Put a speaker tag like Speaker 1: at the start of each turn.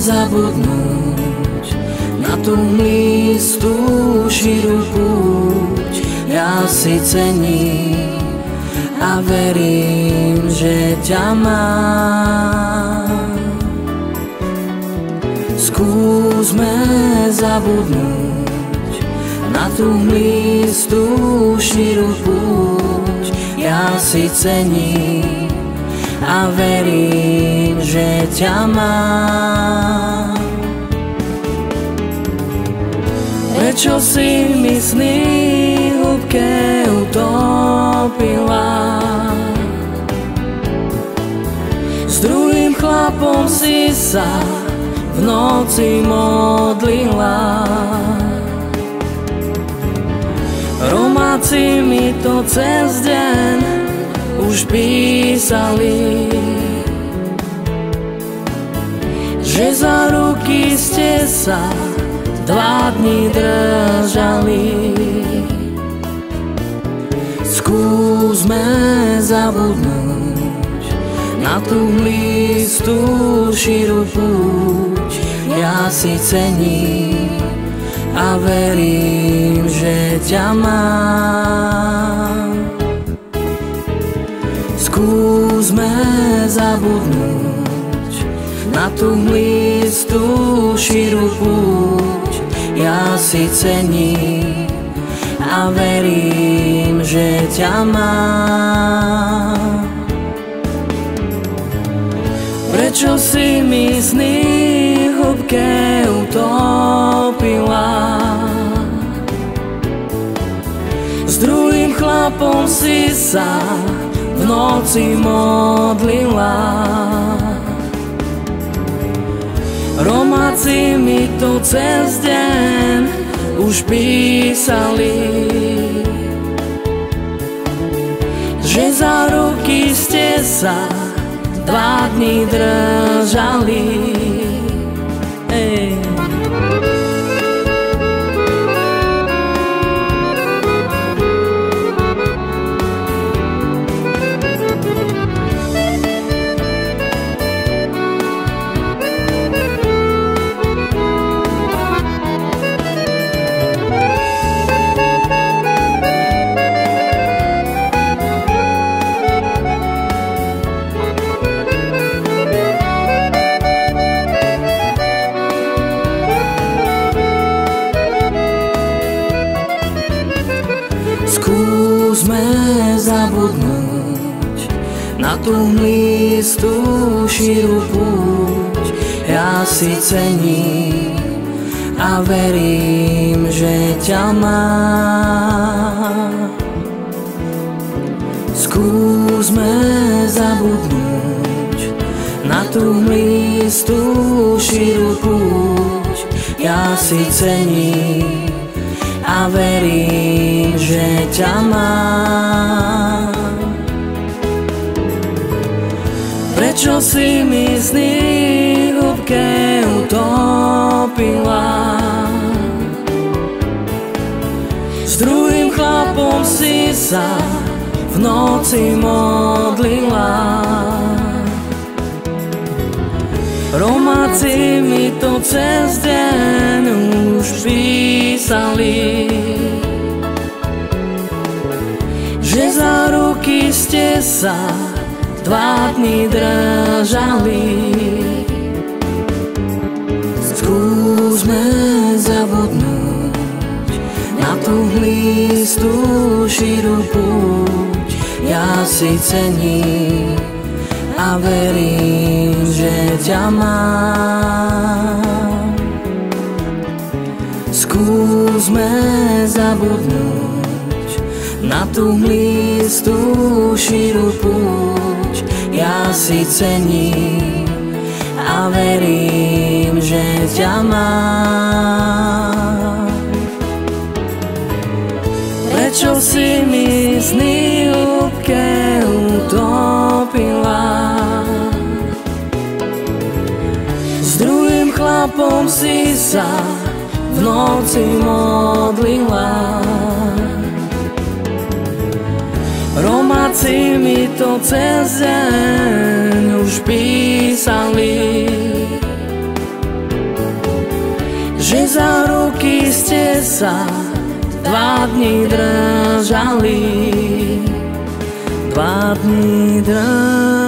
Speaker 1: zabudnúť na tú mlistú širú púť. Ja si cením a verím, že ťa mám. Skúsme zabudnúť na tú mlistú širú púť. Ja si cením a verím, že ťa mám. Prečo si mi sny utopila? S druhým chlapom si sa v noci modlila. Romáci mi to cez deň už písali, že za ruky ste sa dva dní držali. Skúsme zabudnúť na tú listú širú púť. Ja si cením a verím, že ťa mám. Skúsme zabudnúť na tú listú širú púť. Ja si cením a verím, že ťa mám. Prečo si mi sny hĺbke utopila? S druhým chlapom si v noci modlila. Romáci mi to cez deň už písali, že za ruky ste sa dva dní držali. Skúsme zabudnúť na tú mlistú širú púť. Ja si cením a verím, že ťa mám. Skúsme zabudnúť na tú mlistú širú púť. Ja si cením a verím, že ťa mám. Prečo si mi sny hĺbke utopila? S druhým chlapom si sa v noci modlila. Romáci mi to cez deň už sa dva dní držali. Skúsme zabudnúť na tú listú širú púť. Ja si cením a verím, že ťa mám. Skúsme zabudnúť na tú mlistú širú púť. Ja si cením a verím, že ťa mám. Prečo si mi sny hĺbke utopila? chlapom si sa v noci modlila. čo cez deň už písali Že za ruky ste sa dva dní držali. Dva dní držali.